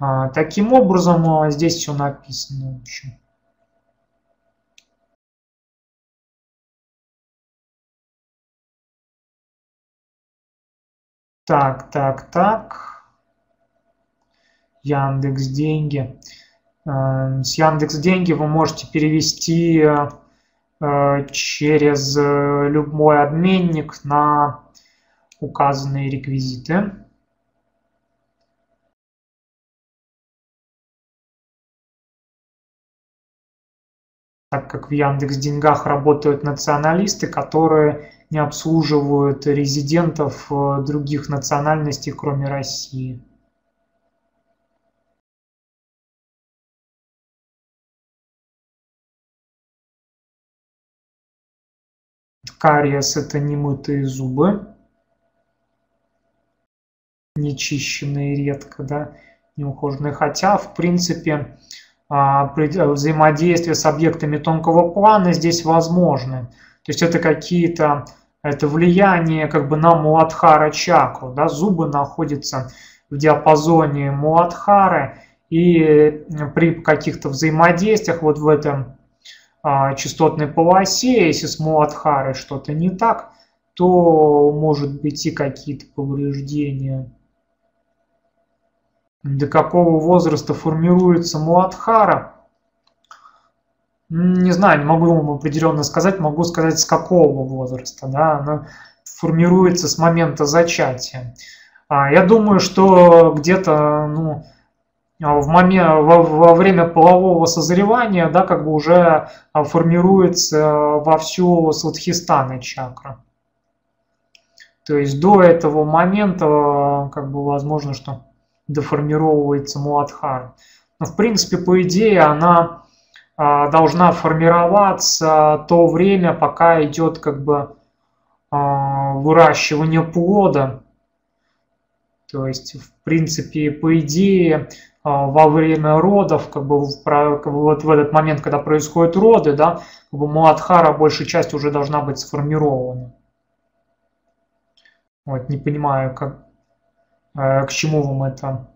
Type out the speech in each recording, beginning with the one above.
А, таким образом, а, здесь все написано. В общем. Так, так, так. Яндекс деньги. Э, с Яндекс деньги вы можете перевести через э, любой обменник на указанные реквизиты. Так как в Яндекс Деньгах работают националисты, которые не обслуживают резидентов э, других национальностей, кроме России. Кариес – это немытые зубы, нечищенные редко, да, неухоженные. Хотя, в принципе, взаимодействие с объектами тонкого плана здесь возможны. То есть это какие-то, это влияние как бы на Муладхара чакру. Да? Зубы находятся в диапазоне Муладхары, и при каких-то взаимодействиях вот в этом а, частотной полосе, если с Муладхарой что-то не так, то может быть и какие-то повреждения до какого возраста формируется муладхара, не знаю, не могу вам определенно сказать, могу сказать с какого возраста, да, она формируется с момента зачатия. А, я думаю, что где-то, ну, в момент, во, во время полового созревания, да, как бы уже а, формируется во всю Сладхистана чакра. То есть до этого момента, как бы возможно, что деформировывается Муладхара. Но в принципе, по идее, она а, должна формироваться то время, пока идет как бы а, выращивание плода. То есть, в принципе, по идее, а, во время родов, как бы, вот в этот момент, когда происходят роды, да, как бы Муладхара большая часть уже должна быть сформирована. Вот, не понимаю, как, к чему вам это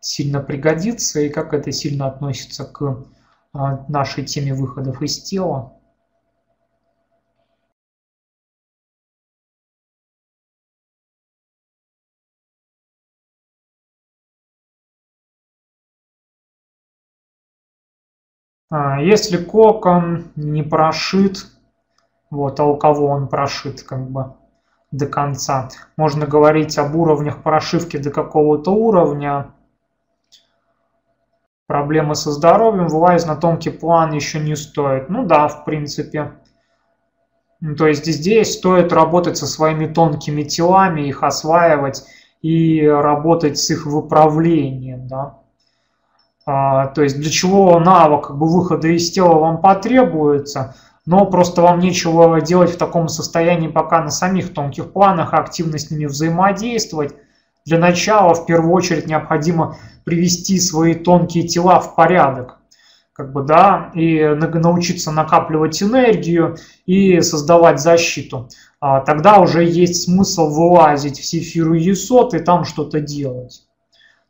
сильно пригодится и как это сильно относится к э, нашей теме выходов из тела. А, если кокон не прошит, вот, а у кого он прошит, как бы, до конца. Можно говорить об уровнях прошивки до какого-то уровня. Проблемы со здоровьем, вылазить на тонкий план еще не стоит. Ну да, в принципе. То есть здесь стоит работать со своими тонкими телами, их осваивать и работать с их выправлением. Да? А, то есть для чего навык бы, выхода из тела вам потребуется – но просто вам нечего делать в таком состоянии пока на самих тонких планах, а активно с ними взаимодействовать. Для начала в первую очередь необходимо привести свои тонкие тела в порядок, как бы, да, и научиться накапливать энергию и создавать защиту. А тогда уже есть смысл вылазить в сефиру Есот и там что-то делать.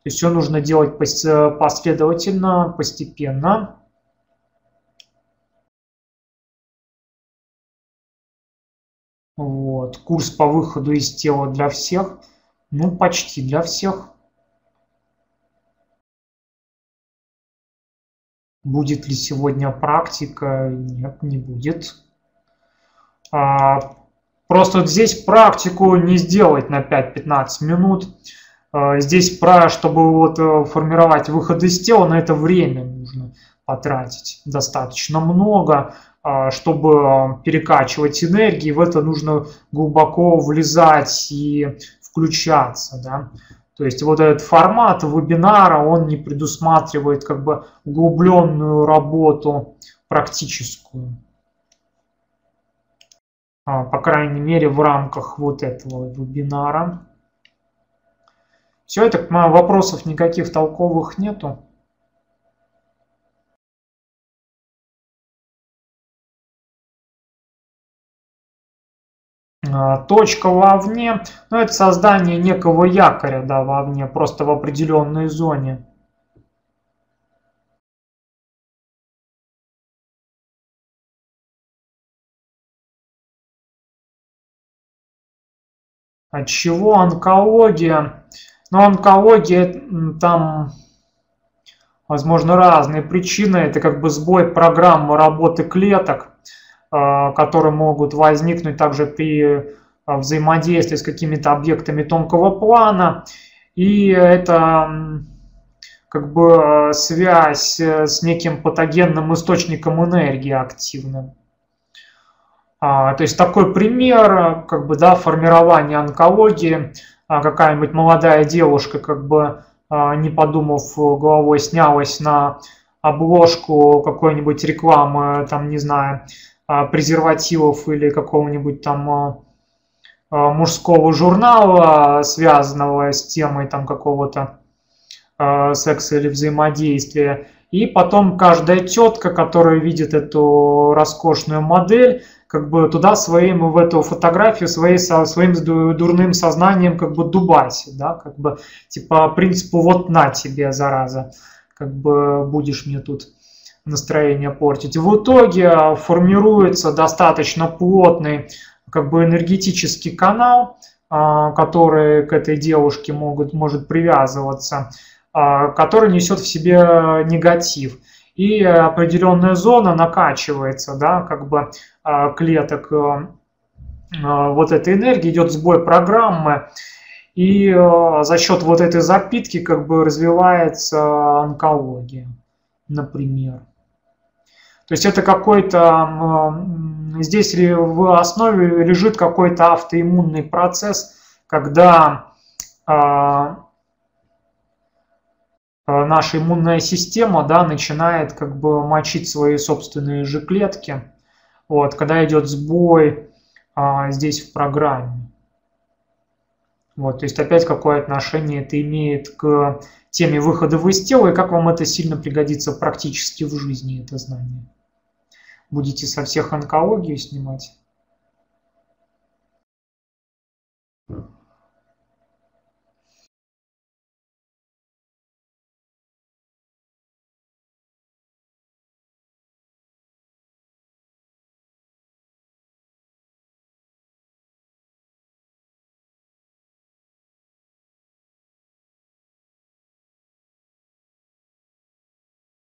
То есть все нужно делать последовательно, постепенно. Вот. Курс по выходу из тела для всех. Ну, почти для всех. Будет ли сегодня практика? Нет, не будет. А, просто здесь практику не сделать на 5-15 минут. А, здесь, про, чтобы вот э, формировать выход из тела, на это время нужно потратить достаточно много. А, чтобы перекачивать энергии, в это нужно глубоко влезать и включаться, да. То есть вот этот формат вебинара, он не предусматривает как бы углубленную работу практическую. А, по крайней мере, в рамках вот этого вебинара. Все, это вопросов никаких толковых нету. Точка вовне, ну это создание некого якоря да, вовне, просто в определенной зоне. От чего онкология? Ну, онкология там, возможно, разные причины. Это как бы сбой программы работы клеток, э, которые могут возникнуть также при э, взаимодействии с какими-то объектами тонкого плана. И это как бы связь с неким патогенным источником энергии активным. А, то есть такой пример как бы, да, формирования онкологии. А, какая-нибудь молодая девушка, как бы не подумав головой, снялась на обложку какой-нибудь рекламы, там, не знаю, презервативов или какого-нибудь там мужского журнала, связанного с темой там какого-то секса или взаимодействия. И потом каждая тетка, которая видит эту роскошную модель, как бы туда своим, в эту фотографию своей, своим дурным сознанием как бы дубасит, да, как бы типа принципу вот на тебе, зараза, как бы будешь мне тут настроение портить. В итоге формируется достаточно плотный как бы энергетический канал, а, который к этой девушке могут, может привязываться, а, который несет в себе негатив и определенная зона накачивается, да, как бы а, клеток а, вот этой энергии, идет сбой программы, и за счет вот этой запитки как бы развивается онкология, например. То есть это какой-то, здесь в основе лежит какой-то автоиммунный процесс, когда а, Э, наша иммунная система да, начинает как бы мочить свои собственные же клетки, вот, когда идет сбой а, здесь в программе. Вот, то есть опять какое отношение это имеет к теме выхода из тела и как вам это сильно пригодится практически в жизни, это знание. Будете со всех онкологию снимать?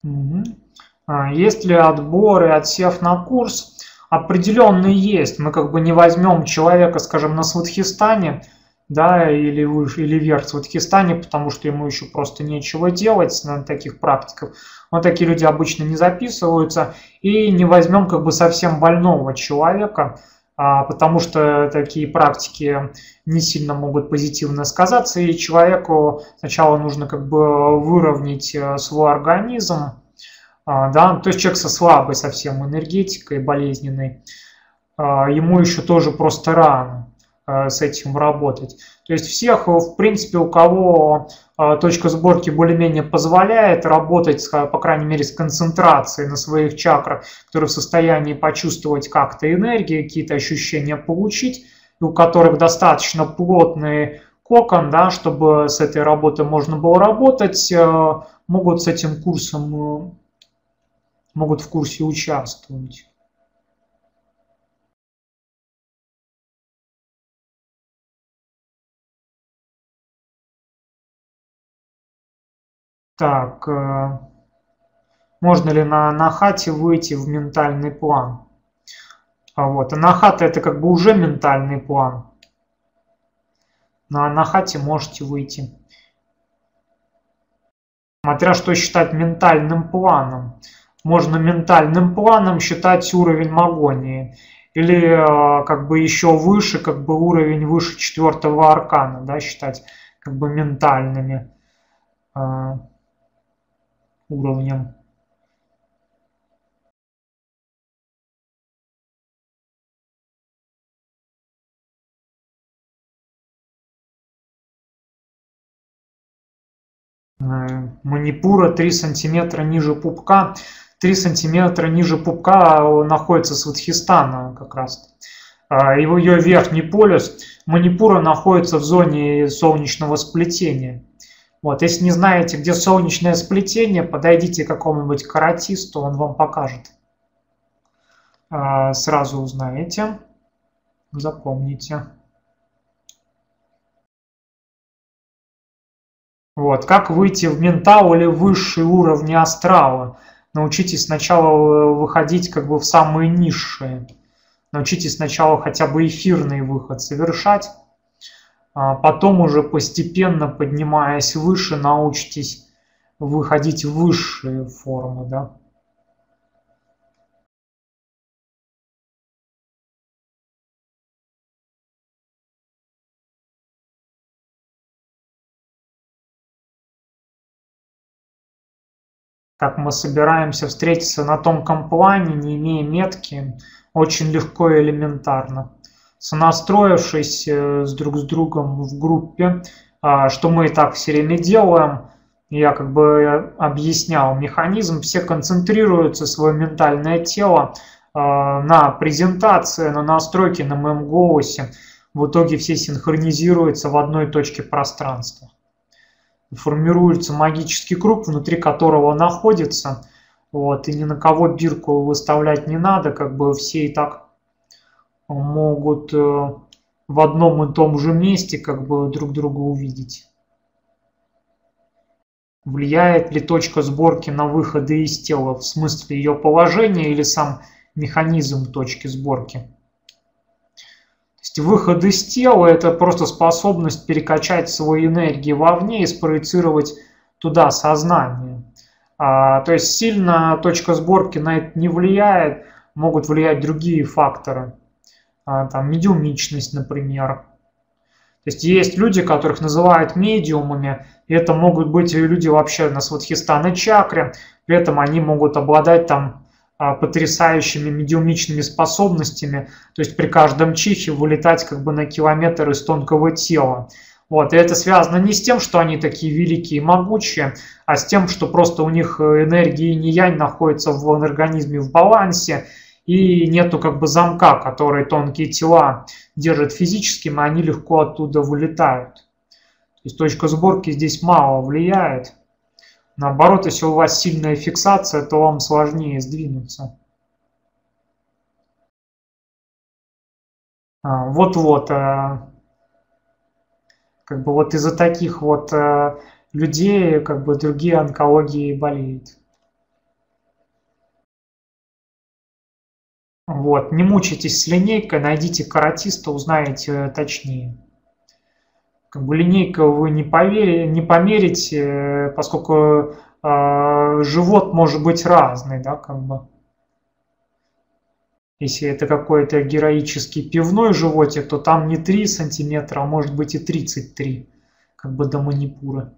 Угу. Есть ли отбор и отсев на курс? Определенный есть. Мы как бы не возьмем человека, скажем, на Сватхистане, да, или выше, или вверх в Сватхистане, потому что ему еще просто нечего делать на таких практиках. Вот такие люди обычно не записываются. И не возьмем как бы совсем больного человека, а, потому что такие практики не сильно могут позитивно сказаться, и человеку сначала нужно как бы выровнять э, свой организм, а, да, то есть человек со слабой совсем энергетикой, болезненной, а, ему еще тоже просто рано э, с этим работать. То есть всех, в принципе, у кого точка сборки более-менее позволяет работать, по крайней мере, с концентрацией на своих чакрах, которые в состоянии почувствовать как-то энергии, какие-то ощущения получить, у которых достаточно плотный кокон, да, чтобы с этой работой можно было работать, э, могут с этим курсом, э, могут в курсе участвовать. Так, э, можно ли на анахате выйти в ментальный план? А вот, анахата это как бы уже ментальный план. На анахате можете выйти. Смотря что считать ментальным планом. Можно ментальным планом считать уровень магонии. Или э, как бы еще выше, как бы уровень выше четвертого аркана, да, считать как бы ментальными. Э, уровнем. Э, манипура 3 сантиметра ниже пупка. 3 сантиметра ниже пупка находится Сватхистана как раз. ее верхний полюс Манипура находится в зоне солнечного сплетения. Вот, если не знаете, где солнечное сплетение, подойдите к какому-нибудь каратисту, он вам покажет. Сразу узнаете, запомните. Вот, как выйти в ментал или высшие уровни астрала? Научитесь сначала э, выходить как бы в самые низшие. Научитесь сначала хотя бы эфирный выход совершать, а потом уже постепенно поднимаясь выше, научитесь выходить в высшие формы, да. Как мы собираемся встретиться на тонком плане, не имея метки, очень легко и элементарно. Сонастроившись э, с друг с другом в группе, а, что мы и так все время делаем, я как бы объяснял механизм, все концентрируются свое ментальное тело а, на презентации, на настройке, на моем голосе. В итоге все синхронизируются в одной точке пространства формируется магический круг, внутри которого находится. Вот, и ни на кого бирку выставлять не надо, как бы все и так могут э, в одном и том же месте как бы друг друга увидеть. Влияет ли точка сборки на выходы из тела, в смысле ее положения или сам механизм точки сборки? Есть выход из тела – это просто способность перекачать свои энергии вовне и спроецировать туда сознание. А, то есть сильно точка сборки на это не влияет, могут влиять другие факторы. А, там медиумичность, например. То есть есть люди, которых называют медиумами, и это могут быть люди вообще на сватхистана чакре, при этом они могут обладать там потрясающими медиумичными способностями, то есть при каждом чихе вылетать как бы на километр из тонкого тела. Вот, и это связано не с тем, что они такие великие и могучие, а с тем, что просто у них энергии не янь находится в организме в балансе, и нету как бы замка, который тонкие тела держат физическим, и они легко оттуда вылетают. То есть точка сборки здесь мало влияет. Наоборот, если у вас сильная фиксация, то вам сложнее сдвинуться. А, вот-вот. А, как бы вот из-за таких вот а, людей как бы другие онкологии болеют. Вот, не мучайтесь с линейкой, найдите каратиста, узнаете точнее как бы линейка вы не, повери, не померите, поскольку э, живот может быть разный, да, как бы. Если это какой-то героический пивной животик, то там не 3 сантиметра, а может быть и 33, как бы до манипура.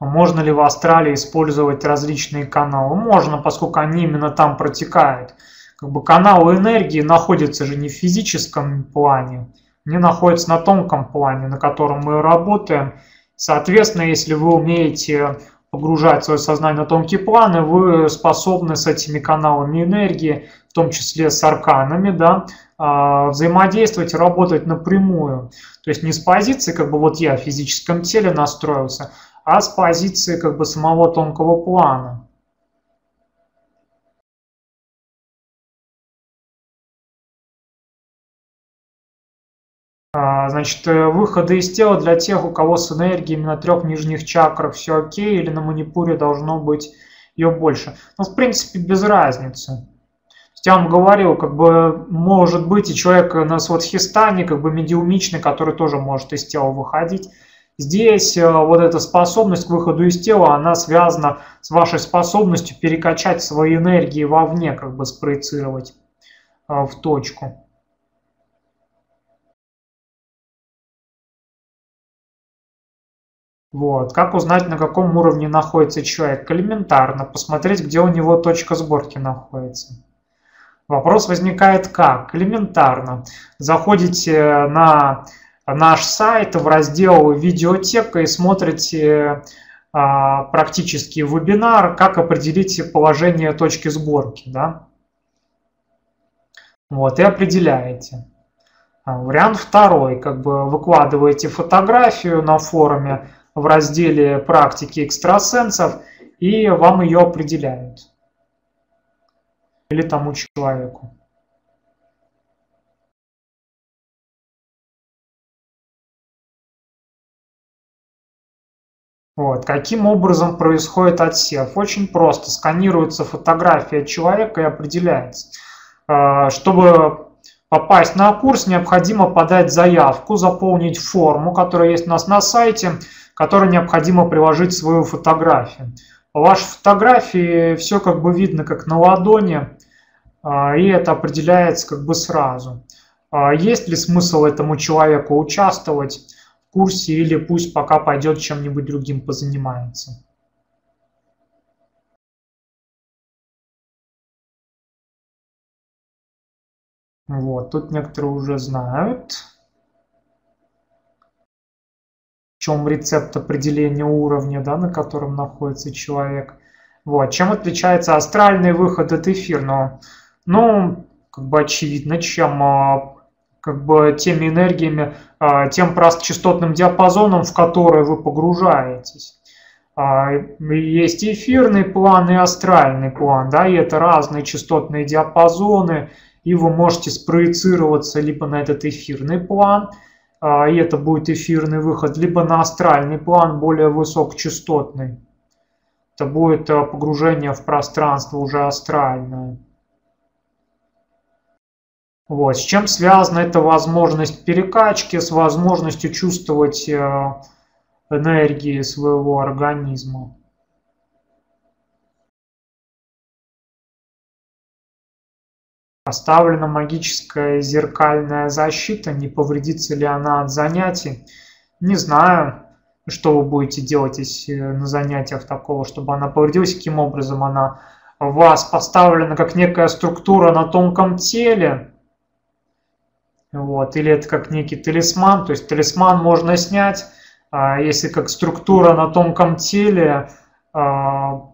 Можно ли в Австралии использовать различные каналы? Можно, поскольку они именно там протекают. Как бы каналы энергии находятся же не в физическом плане, они находятся на тонком плане, на котором мы работаем. Соответственно, если вы умеете погружать свое сознание на тонкие планы, вы способны с этими каналами энергии, в том числе с арканами, да, а, взаимодействовать и работать напрямую. То есть не с позиции, как бы вот я в физическом теле настроился, а с позиции как бы самого тонкого плана. А, значит, э, выходы из тела для тех, у кого с энергией на трех нижних чакрах все окей, или на манипуре должно быть ее больше. Ну, в принципе, без разницы. Я вам говорил, как бы может быть и человек на сватхистане, как бы медиумичный, который тоже может из тела выходить. Здесь э, вот эта способность к выходу из тела, она связана с вашей способностью перекачать свои энергии вовне, как бы спроецировать э, в точку. Вот. Как узнать, на каком уровне находится человек? Элементарно. Посмотреть, где у него точка сборки находится. Вопрос возникает как? Элементарно. Заходите на наш сайт в раздел видеотека и смотрите а, практический вебинар, как определить положение точки сборки, да. Вот, и определяете. А, вариант второй, как бы выкладываете фотографию на форуме в разделе практики экстрасенсов, и вам ее определяют. Или тому человеку. Вот. Каким образом происходит отсев? Очень просто. Сканируется фотография человека и определяется. А, чтобы попасть на курс, необходимо подать заявку, заполнить форму, которая есть у нас на сайте, которой необходимо приложить свою фотографию. По вашей фотографии все как бы видно как на ладони, а, и это определяется как бы сразу. А, есть ли смысл этому человеку участвовать? Курсе или пусть пока пойдет чем-нибудь другим позанимается. Вот, тут некоторые уже знают, в чем рецепт определения уровня, да, на котором находится человек. Вот, чем отличается астральный выход от эфирного? Ну, как бы очевидно, чем а, как бы теми энергиями, а, тем частотным диапазоном, в который вы погружаетесь. А, есть эфирный план и астральный план, да, и это разные частотные диапазоны, и вы можете спроецироваться либо на этот эфирный план, а, и это будет эфирный выход, либо на астральный план, более высокочастотный. Это будет погружение в пространство уже астральное. Вот. С чем связана эта возможность перекачки, с возможностью чувствовать э, энергии своего организма. Поставлена магическая зеркальная защита, не повредится ли она от занятий. Не знаю, что вы будете делать если на занятиях такого, чтобы она повредилась, каким образом она у вас поставлена как некая структура на тонком теле, вот. Или это как некий талисман, то есть талисман можно снять, а если как структура на тонком теле, а,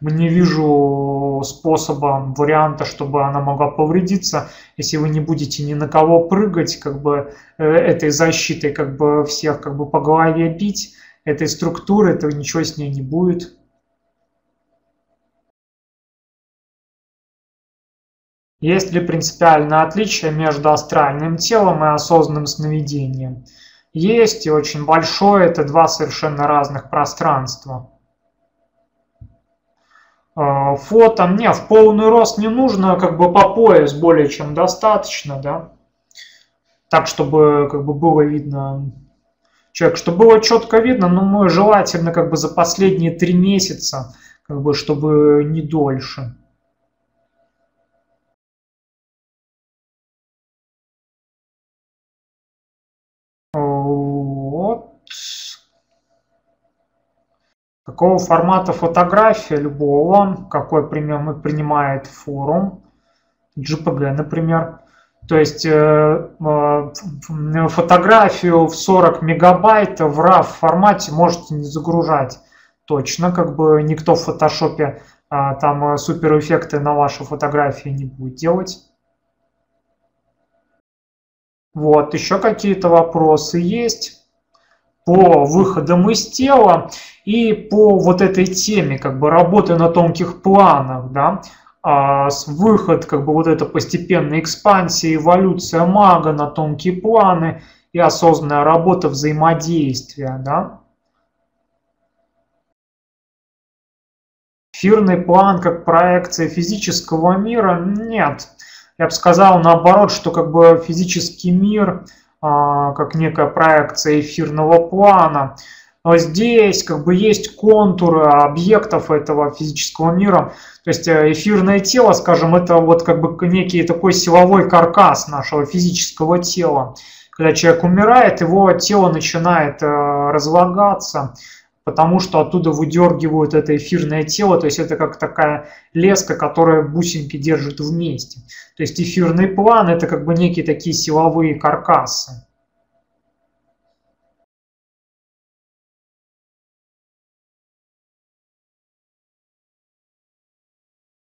не вижу способа, варианта, чтобы она могла повредиться, если вы не будете ни на кого прыгать, как бы э, этой защитой, как бы всех как бы по голове бить, этой структуры, этого ничего с ней не будет. Есть ли принципиальное отличие между астральным телом и осознанным сновидением? Есть и очень большое, это два совершенно разных пространства. А, фото мне в полный рост не нужно, как бы по пояс более чем достаточно, да. Так, чтобы как бы было видно человек, чтобы было четко видно, но мы желательно как бы за последние три месяца, как бы чтобы не дольше. Какого формата фотография любого, какой пример принимает форум, JPG, например. То есть э, э, фотографию в 40 мегабайт в RAW формате можете не загружать точно, как бы никто в фотошопе а, там э, супер эффекты на ваши фотографии не будет делать. Вот, еще какие-то вопросы есть по выходам из тела и по вот этой теме, как бы работы на тонких планах, да, а, с выход, как бы вот эта постепенная экспансия, эволюция мага на тонкие планы и осознанная работа взаимодействия, да. Эфирный план как проекция физического мира? Нет. Я бы сказал наоборот, что как бы физический мир – как некая проекция эфирного плана. Но здесь как бы есть контуры объектов этого физического мира. То есть э, эфирное тело, скажем, это вот как бы некий такой силовой каркас нашего физического тела. Когда человек умирает, его тело начинает э, разлагаться, потому что оттуда выдергивают это эфирное тело, то есть это как такая леска, которая бусинки держит вместе. То есть эфирный план – это как бы некие такие силовые каркасы.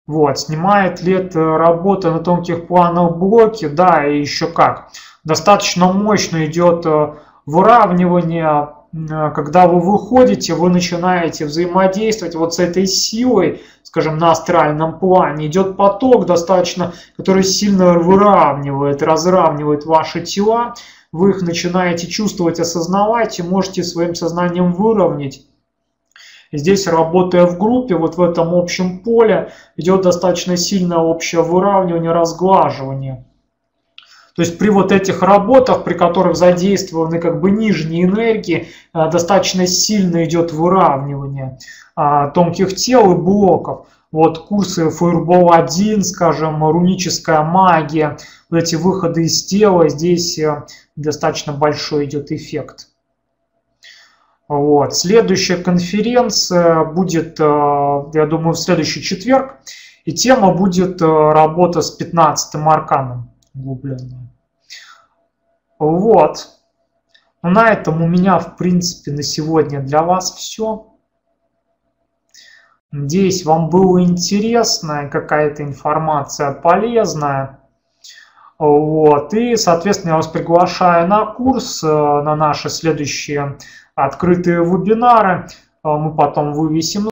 Вот, снимает ли это работа на тонких планах блоки, Да, и еще как. Достаточно мощно идет э, выравнивание когда вы выходите, вы начинаете взаимодействовать вот с этой силой, скажем, на астральном плане. Идет поток достаточно, который сильно выравнивает, разравнивает ваши тела. Вы их начинаете чувствовать, осознавать и можете своим сознанием выровнять Здесь, работая в группе, вот в этом общем поле, идет достаточно сильное общее выравнивание, разглаживание. То есть при вот этих работах, при которых задействованы как бы нижние энергии, э, достаточно сильно идет выравнивание а, тонких тел и блоков. Вот курсы Fireball 1, скажем, руническая магия, вот эти выходы из тела, здесь э, достаточно большой идет эффект. Вот. Следующая конференция будет, э, я думаю, в следующий четверг. И тема будет работа с 15 арканом углубленная. Вот. Ну, на этом у меня, в принципе, на сегодня для вас все. Надеюсь, вам было интересно, какая-то информация полезная. Вот. И, соответственно, я вас приглашаю на курс, э, на наши следующие открытые вебинары. А мы потом вывесим